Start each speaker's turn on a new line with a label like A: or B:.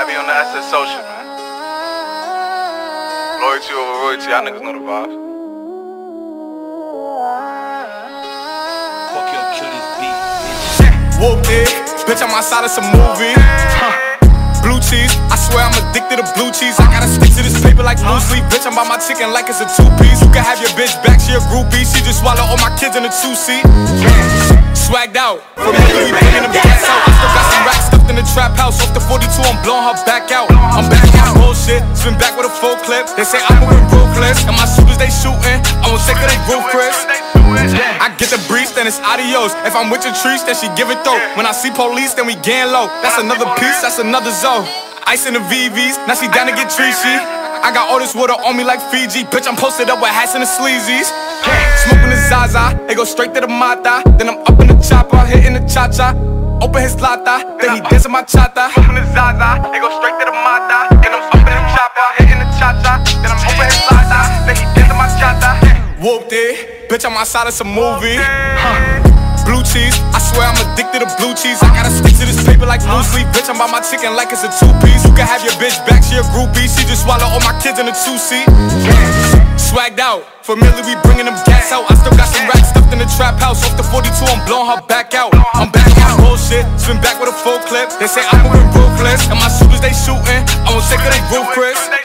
A: Heavy on the SS social, man. Loyalty over royalty, y'all niggas know the vibes.
B: Fuck your kill this beat, bitch.
C: Whooped eh, it, bitch, I'm outside of some movie. Huh. Blue cheese, I swear I'm addicted to blue cheese. I gotta stick to this paper like blue sleep. Bitch, I'm by my chicken like it's a two piece. You can have your bitch back, she a groupie. She just swallow all my kids in a two seat. Swagged out, from me, we bringing them gas out. I still got some racks house. Off the 42, I'm blowing her back out. I'm back out bullshit, spin back with a full clip. They say I'm moving ruthless, and my shooters they shooting. I won't take her, they roof Chris. I get the breeze, then it's adios. If I'm with your trees, then she give it though. When I see police, then we gang low. That's another piece, that's another zone. Ice in the VVs, now she down to get treachy. I got all this water on me like Fiji. Bitch, I'm posted up with hats and the sleazies. Smoking the Zaza, it go straight to the Mata. Then I'm up in the chopper, hitting cha cha. Open his lata, then he dancing my chata. Smoking the Zaza, it go straight to the Mata. Then I'm up in the chopper, hitting the cha cha. Then I'm open his lata, then he dancing my chata. Whoopty, bitch, I'm outside of some movie. Huh. Blue cheese, I swear I'm addicted to blue cheese. I gotta stick to this paper like blue sleep. Bitch, I'm by my chicken like it's a two piece. You can have your bitch back, she a groupie. She just swallow all my kids in a two seat. Swagged out, familiar, we bringing them gas out. I still got some in the trap house. Off the 42, I'm blowing her back out. I'm back on bullshit, spin back with a full clip. They say I'm moving ruthless, and my shooters they shooting. I won't take her, they Chris.